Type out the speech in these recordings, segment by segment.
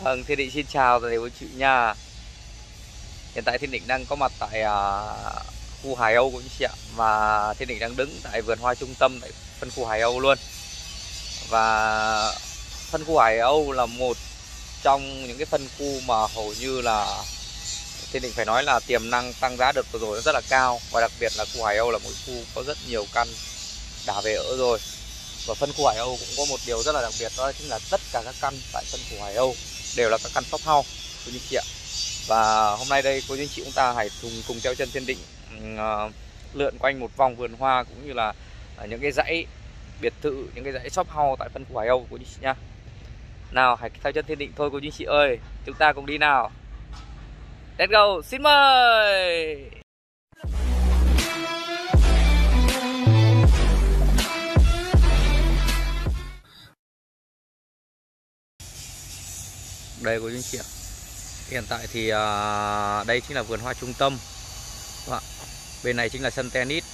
Vâng, Thiên Định xin chào toàn thể quý chị nha. Hiện tại Thiên Định đang có mặt tại uh, khu Hải Âu của anh chị ạ Và Thiên Định đang đứng tại vườn hoa trung tâm tại phân khu Hải Âu luôn. Và phân khu Hải Âu là một trong những cái phân khu mà hầu như là Thiên Định phải nói là tiềm năng tăng giá được rồi rất là cao. Và đặc biệt là khu Hải Âu là một khu có rất nhiều căn đã về ở rồi. Và phân khu Hải Âu cũng có một điều rất là đặc biệt đó chính là tất cả các căn tại phân khu Hải Âu đều là các căn shop house cô anh chị ạ. Và hôm nay đây cô anh chị chúng ta hãy cùng cùng theo chân thiên định uh, ờ, lượn quanh một vòng vườn hoa cũng như là uh, những cái dãy biệt thự những cái dãy shop house tại phân khu Hải Âu cô chị nha. Nào hãy theo chân thiên định thôi cô anh chị ơi. Chúng ta cùng đi nào. Let's go xin mời! Đây của anh chị ạ. Hiện tại thì à, đây chính là vườn hoa trung tâm. Vâng Bên này chính là sân tennis.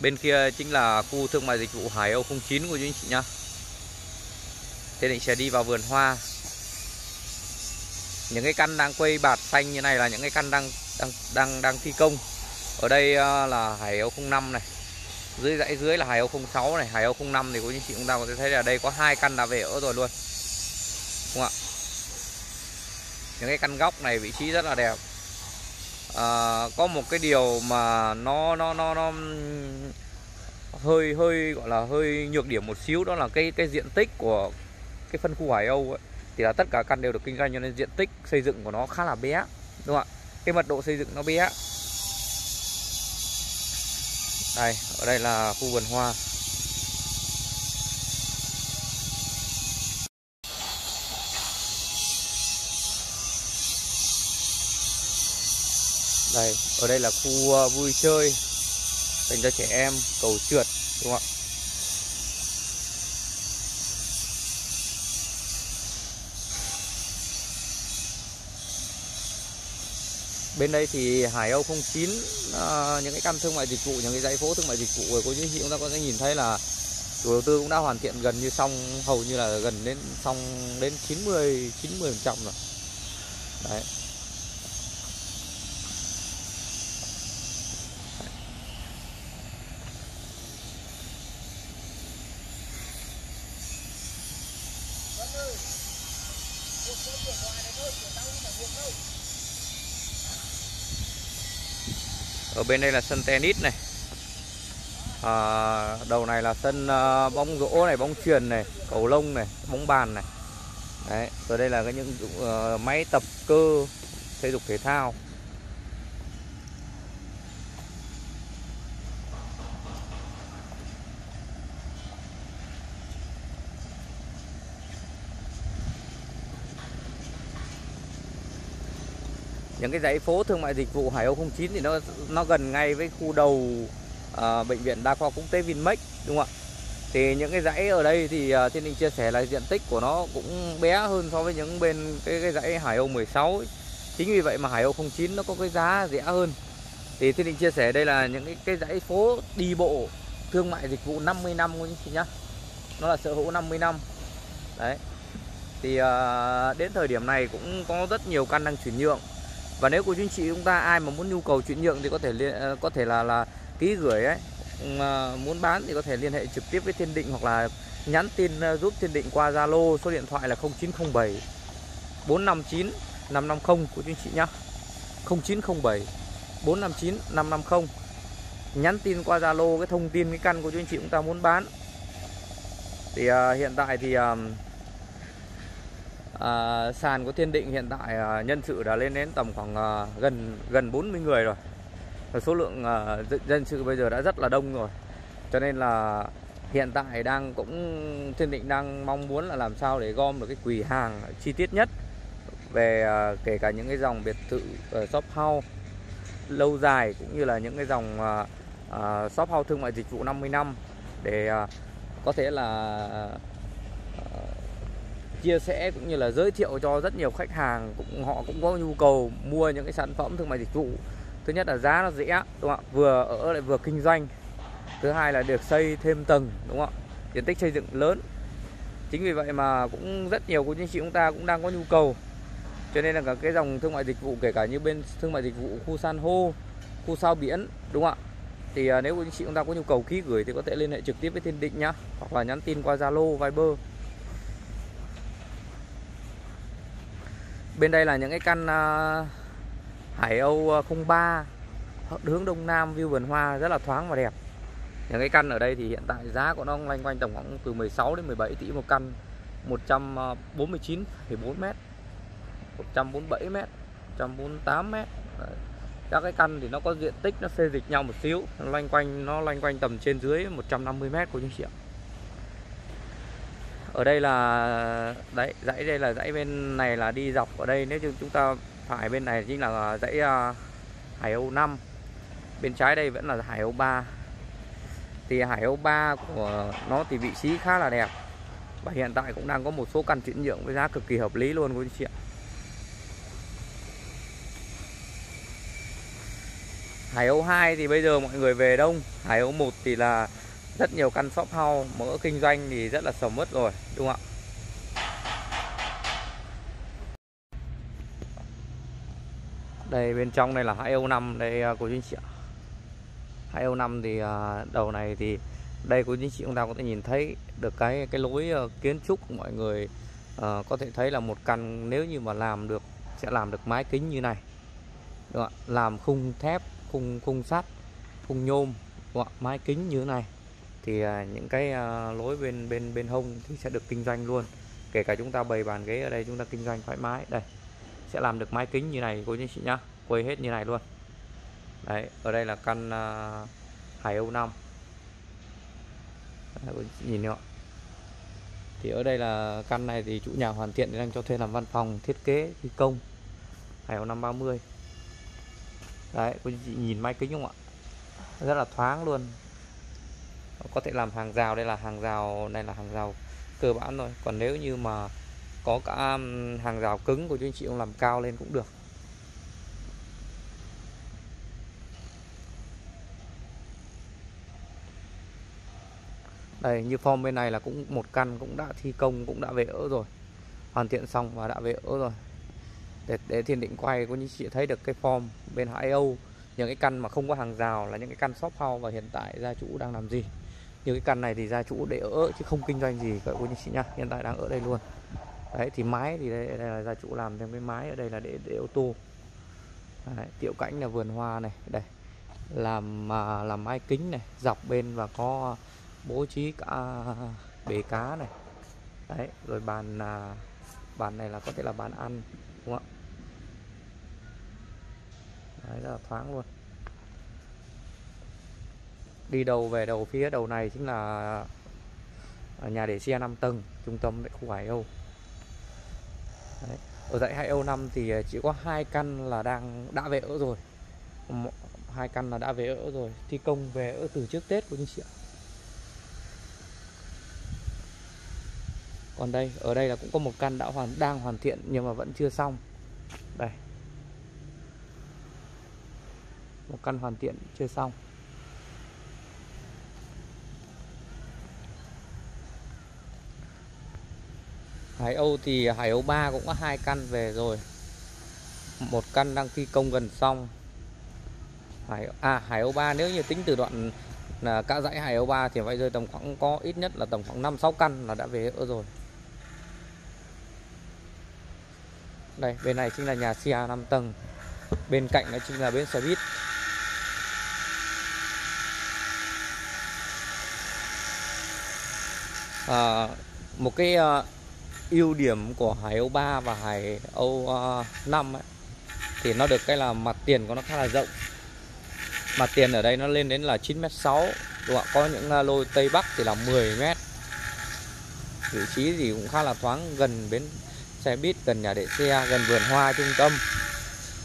Bên kia chính là khu thương mại dịch vụ Hải Âu 09 của anh chị nhá. Thế định sẽ đi vào vườn hoa. Những cái căn đang quay bạt xanh như này là những cái căn đang đang đang đang thi công. Ở đây à, là Hải Âu 05 này. Dưới dãy dưới là Hải Âu 06 này. Hải Âu 05 thì quý anh chị chúng ta có thể thấy là đây có hai căn đã về ở rồi luôn. Đúng không ạ? Những cái căn góc này vị trí rất là đẹp. À, có một cái điều mà nó nó nó nó hơi hơi gọi là hơi nhược điểm một xíu đó là cái cái diện tích của cái phân khu Hải Âu ấy, thì là tất cả căn đều được kinh doanh cho nên diện tích xây dựng của nó khá là bé đúng không ạ? Cái mật độ xây dựng nó bé. Đây ở đây là khu vườn hoa. Đây ở đây là khu ờ, vui chơi dành cho trẻ em cầu trượt đúng không ạ? Bên đây thì Hải Âu 09 à, ờ, những cái căn thương mại dịch vụ những cái dãy phố thương mại dịch vụ của cô chú chị chúng ta có thể nhìn thấy là chủ đầu tư cũng đã hoàn thiện gần như xong hầu như là gần đến xong đến 90 90 phần trăm rồi. Đấy. Bên đây là sân tennis này. À, đầu này là sân uh, bóng rổ này bóng truyền này cầu lông này bóng bàn này. Đấy rồi đây là cái những uh, máy tập cơ thể dục thể thao. Những cái dãy phố thương mại dịch vụ Hải Âu 09 thì nó nó gần ngay với khu đầu à, bệnh viện đa khoa quốc tế Vinmec đúng không ạ? Thì những cái dãy ở đây thì uh, Thiên định chia sẻ là diện tích của nó cũng bé hơn so với những bên cái, cái dãy Hải Âu 16 ấy. chính vì vậy mà Hải Âu 09 nó có cái giá rẻ hơn. Thì Thiên Định chia sẻ đây là những cái, cái dãy phố đi bộ thương mại dịch vụ 50 năm anh chị nhá. Nó là sở hữu 50 năm. Đấy. Thì uh, đến thời điểm này cũng có rất nhiều căn đang chuyển nhượng và nếu cô chú anh chị chúng ta ai mà muốn nhu cầu chuyển nhượng thì có thể liên, ờ, có thể là là ký gửi ấy. Ừ, muốn bán thì có thể liên hệ trực tiếp với Thiên Định hoặc là nhắn tin ờ, giúp Thiên Định qua Zalo số điện thoại là 0907 459 550 của chú anh chị nhá. 0907 459 550 nhắn tin qua Zalo cái thông tin cái căn của chú anh chị chúng ta muốn bán. Thì uh, hiện tại thì uh, à, sàn của Thiên Định hiện tại à, nhân sự đã lên đến tầm khoảng à, gần gần 40 người rồi. Và số lượng à, dân sự bây giờ đã rất là đông rồi. Cho nên là hiện tại đang cũng Thiên Định đang mong muốn là làm sao để gom được cái quầy hàng chi tiết nhất về à, kể cả những cái dòng biệt thự ở shop house lâu dài cũng như là những cái dòng à, à, shop house thương mại dịch vụ 50 năm để à, có thể là chia sẻ cũng như là giới thiệu cho rất nhiều khách hàng, cũng họ cũng có nhu cầu mua những cái sản phẩm thương mại dịch vụ. Thứ nhất là giá nó rẻ, đúng không ạ? Vừa ở lại vừa kinh doanh. Thứ hai là được xây thêm tầng, đúng không ạ? Diện tích xây dựng lớn. Chính vì vậy mà cũng rất nhiều cô chính anh chị chúng ta cũng đang có nhu cầu. Cho nên là cả cái dòng thương mại dịch vụ, kể cả như bên thương mại dịch vụ khu san hô, khu sao biển, đúng không ạ? Thì à, nếu nếu anh chị chúng ta có nhu cầu ký gửi thì có thể liên hệ trực tiếp với thiên định nhá, hoặc là nhắn tin qua zalo, viber. Bên đây là những cái căn uh, hải âu à, 03 hướng đông nam view vườn hoa rất là thoáng và đẹp. Những cái căn ở đây thì hiện tại giá của nó loanh quanh tổng khoảng từ 16 đến 17 tỷ một căn 149,4 m 147m 148m các cái căn thì nó có diện tích nó xê dịch nhau một xíu loanh quanh nó loanh quanh tầm trên dưới 150m của những chị ạ ở đây là đấy dãy đây là dãy bên này là đi dọc ở đây. Nếu như chúng ta phải bên này chính là dãy uh, Hải Âu 5 bên trái đây vẫn là Hải Âu 3 thì Hải Âu 3 của nó thì vị trí khá là đẹp. Và hiện tại cũng đang có một số căn chuyển nhượng với giá cực kỳ hợp lý luôn quý chị ạ. Hải Âu 2 thì bây giờ mọi người về đông. Hải Âu 1 thì là rất nhiều căn shop house mở kinh doanh thì rất là sầm mất rồi đúng không ạ? Đây bên trong này là hai o năm đây à, của chính anh chị 2O5 thì à, đầu này thì đây của chính anh chị chúng ta có thể nhìn thấy được cái cái lối ờ, kiến trúc của mọi người uh, có thể thấy là một căn nếu như mà làm được sẽ làm được mái kính như này. Đúng không? làm khung thép khung khung sắt khung nhôm hoặc mái kính như thế này thì à, những cái à, lối bên bên bên hông thì sẽ được kinh doanh luôn. Kể cả chúng ta bày bàn ghế ở đây chúng ta kinh doanh thoải mái. Đây sẽ làm được mái kính như này cô anh chị nhá quay hết như này luôn. Đấy ở đây là căn uh, hải âu 5 đấy, nhìn nữa thì ở đây là căn này thì chủ nhà hoàn thiện đang cho thuê làm văn phòng thiết kế thi công. Hải âu 530 đấy cô chị nhìn máy kính không ạ? Rất là thoáng luôn có thể làm hàng rào đây là hàng rào này là hàng rào cơ bản thôi. Còn nếu như mà có cả hàng rào cứng của chú anh chị cũng làm cao lên cũng được. Đây như form bên này là cũng một căn cũng đã thi công cũng đã về ỡ rồi. Hoàn thiện xong và đã về ỡ rồi. Để, để thiên định quay có như chị thấy được cái form bên Hải Âu những cái căn mà không có hàng rào là những cái căn shop house và hiện tại gia chủ đang làm gì như cái căn này thì gia chủ để ở chứ không kinh doanh gì các cô anh chị nhá. Hiện tại đang ở đây luôn. Đấy thì mái thì đây, đây là gia chủ làm thêm cái mái ở đây là để để ô tô. Đấy, tiểu cảnh là vườn hoa này đây. Làm mà làm mái kính này dọc bên và có bố trí cả bể cá này. Đấy rồi bàn à, bàn này là có thể là bàn ăn đúng không ạ? Đấy, rất là thoáng luôn đi đầu về đầu phía đầu này chính là nhà để xe 5 tầng, trung tâm tại khu Hải Âu. Đấy. ở dãy Hải Âu 5 thì chỉ có hai căn là đang, đã về ở rồi. Hai căn là đã về ở rồi, thi công về ở từ trước Tết của anh chị ạ. Còn đây, ở đây là cũng có một căn đã hoàn, đang hoàn thiện nhưng mà vẫn chưa xong. Đây. Một căn hoàn thiện chưa xong. Hải Âu thì Hải Âu 3 cũng có hai căn về rồi một căn đang thi công gần xong Hải à Hải Âu 3 nếu như tính từ đoạn là cả dãy Hải Âu 3 thì phải rơi tầm khoảng có ít nhất là tầm khoảng 5 6 căn là đã về ở rồi. Đây, bên này chính là nhà xe 5 tầng. Bên cạnh nó chính là bến xe buýt. à, một cái à, ưu điểm của Hải Âu 3 và Hải Âu ờ, uh, 5 ấy, thì nó được cái là mặt tiền của nó khá là rộng. Mặt tiền ở đây nó lên đến là 9m6 đúng không? có những ờ, uh, lôi Tây Bắc thì là 10m vị trí gì cũng khá là thoáng gần bến xe buýt gần nhà để xe gần vườn hoa trung tâm.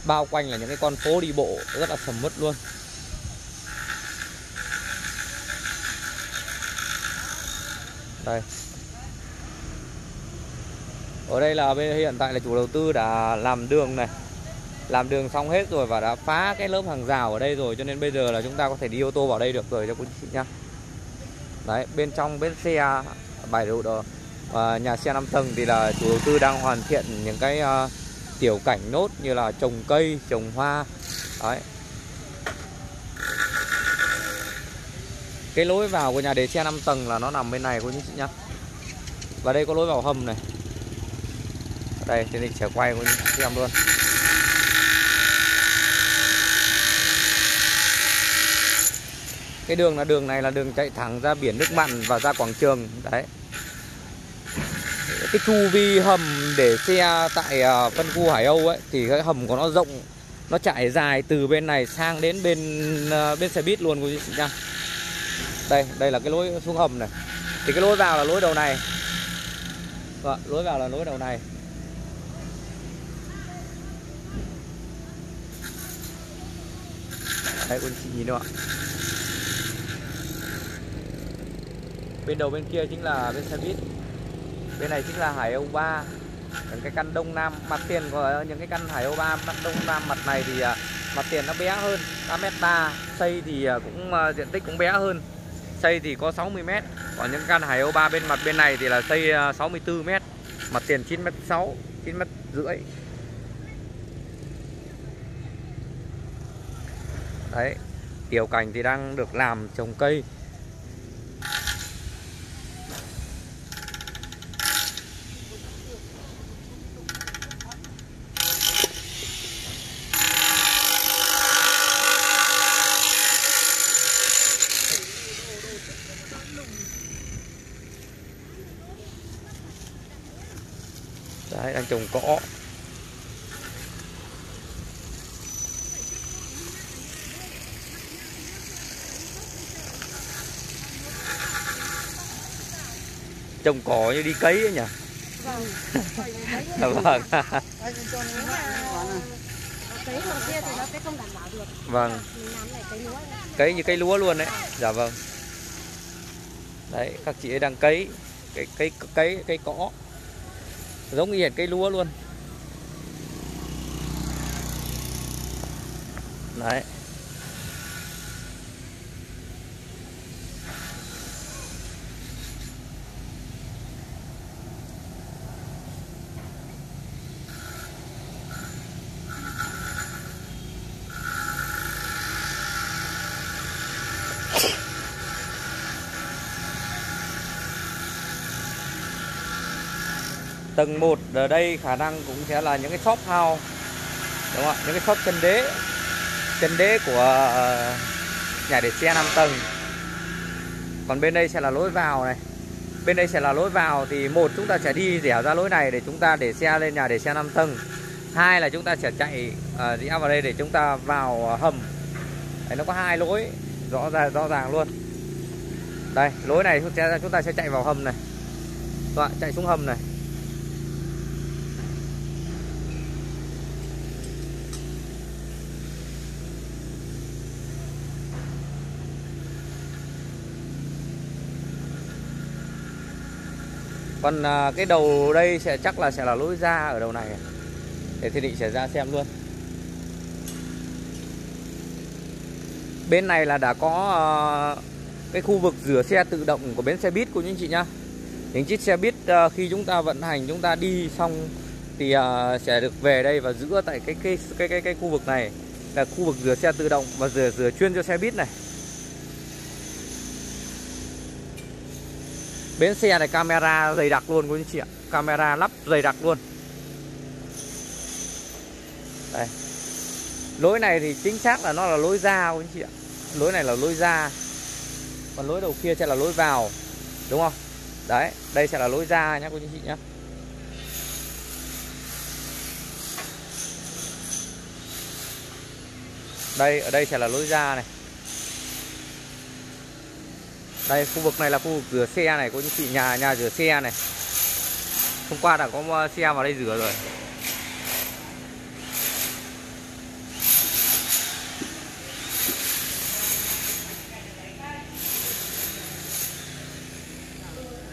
Bao quanh là những cái con phố đi bộ rất là sầm mứt luôn. Đây ở đây là bên hiện tại là chủ đầu tư đã làm đường này. Làm đường xong hết rồi và đã phá cái lớp hàng rào ở đây rồi cho nên bây giờ là chúng ta có thể đi ô tô vào đây được rồi cho quý chị nhá. Đấy bên trong bến xe bãi đó và nhà xe 5 tầng thì là chủ đầu tư đang hoàn thiện những cái ờ, uh, tiểu cảnh nốt như là trồng cây trồng hoa. Đấy. Cái lối vào của nhà để xe 5 tầng là nó nằm bên này quý chị nhá. Và đây có lối vào hầm này đây thì định sẽ quay cô xem luôn. Cái đường là đường này là đường chạy thẳng ra biển nước mặn và ra quảng trường đấy. Cái chu vi hầm để xe tại ờ, phân khu Hải Âu ấy thì cái hầm của nó rộng nó chạy dài từ bên này sang đến bên ờ, bên xe buýt luôn cô chị nha. Đây đây là cái lối xuống hầm này. Thì cái lối vào là lối đầu này. Vâng, lối vào là lối đầu này. Đây cô chị nhìn đâu ạ? Bên đầu bên kia chính là bên xe buýt. Bên này chính là Hải Âu 3 những cái căn đông nam, mặt tiền của những cái căn Hải Âu 3 mặt đông nam, mặt này thì à, mặt tiền nó bé hơn. 8m3 xây thì à, cũng à, diện tích cũng bé hơn. Xây thì có 60m còn những căn Hải Âu 3 bên mặt bên này thì là xây 64m mặt tiền 9m6 9m rưỡi. Đấy tiểu cảnh thì đang được làm trồng cây. Đấy đang trồng cỏ trồng cỏ như đi cấy ấy nhỉ? Vâng. Vâng. Vâng. Cấy như cây lúa luôn đấy. Dạ vâng. Đấy các chị ấy đang cấy cái cây cấy cây cỏ. Giống như hệt cây lúa luôn. Đấy Tầng 1 ở đây khả năng cũng sẽ là những cái shop house. Đúng không ạ? Những cái shop chân đế. Chân đế của ờ, nhà để xe 5 tầng. Còn bên đây sẽ là lối vào này. Bên đây sẽ là lối vào thì một chúng ta sẽ đi dẻo ra lối này để chúng ta để xe lên nhà để xe 5 tầng. Hai là chúng ta sẽ chạy uh, vào đây để chúng ta vào ờ, hầm. Đấy, nó có hai lối. Rõ ràng rõ ràng luôn. Đây lối này chúng ta chúng ta sẽ chạy vào hầm này. Đoạn, chạy xuống hầm này. Còn à, cái đầu đây sẽ chắc là sẽ là lối ra ở đầu này. Để thì định sẽ ra xem luôn. Bên này là đã có à, cái khu vực rửa xe tự động của bến xe buýt của những chị nhá. Những chiếc xe buýt à, khi chúng ta vận hành chúng ta đi xong thì à, sẽ được về đây và giữ tại cái cái cái cái cái khu vực này là khu vực rửa xe tự động và rửa rửa chuyên cho xe buýt này. Bến xe này camera dày đặc luôn, quý anh chị ạ. Camera lắp dày đặc luôn. Đây. Lối này thì chính xác là nó là lối ra, quý anh chị ạ. Lối này là lối ra. Còn lối đầu kia sẽ là lối vào, Đúng không? Đấy, Đây sẽ là lối ra nhé quý anh chị nhé Đây, ở đây sẽ là lối ra này đây khu vực này là khu vực rửa xe này có những chị nhà nhà rửa xe này. Hôm qua đã có ờ, xe vào đây rửa rồi.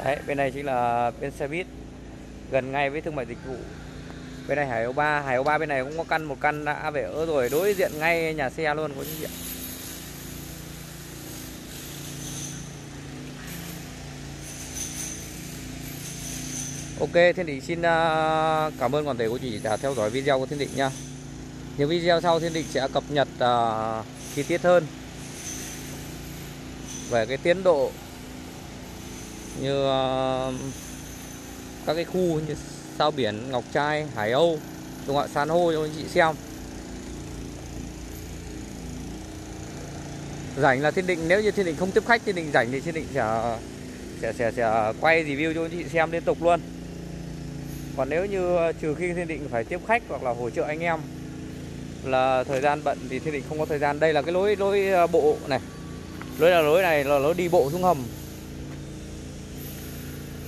Đấy, bên này chính là bên xe buýt gần ngay với thương mại dịch vụ. Bên này Hải Âu ba Hải Âu ba bên này cũng có căn một căn đã về ở rồi, đối diện ngay nhà xe luôn có những chị Ok, Thiên Định xin à, cảm ơn toàn thể cô chị đã theo dõi video của Thiên Định nha. Những video sau Thiên Định sẽ cập nhật uh, chi tiết hơn về cái tiến độ như uh, các cái khu như sao biển Ngọc Trai, Hải Âu, đúng không ạ, san hô cho anh chị xem. Rảnh là Thiên Định nếu như Thiên Định không tiếp khách Thiên Định rảnh thì Thiên Định sẽ sẽ sẽ, sẽ quay review cho anh chị xem liên tục luôn. Còn nếu như ờ, trừ khi Thiên Định phải tiếp khách hoặc là hỗ trợ anh em là thời gian bận thì Thiên Định không có thời gian. Đây là cái lối lối ờ, bộ này. Lối là lối này là lối đi bộ xuống hầm.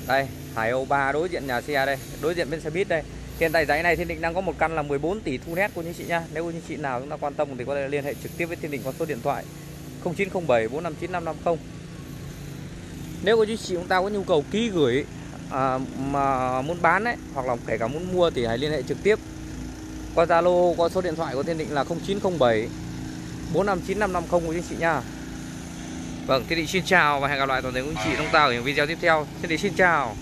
Đây, Hải Âu 3 đối diện nhà xe đây, đối diện bên xe buýt đây. Hiện tại dãy này Thiên Định đang có một căn là 14 tỷ thu nét của những chị nha. Nếu như chị nào chúng ta quan tâm thì có thể liên hệ trực tiếp với Thiên Định qua số điện thoại 0907 459 550. Nếu có chị chúng ta có nhu cầu ký gửi à, mà muốn bán ấy hoặc là kể cả muốn mua thì hãy liên hệ trực tiếp qua Zalo qua số điện thoại của Thiên Định là 0907 459 550 của anh chị nha. Vâng, Thiên Định xin chào và hẹn gặp lại toàn thể quý anh chị trong ta ở những video tiếp theo. Thiên Định xin chào.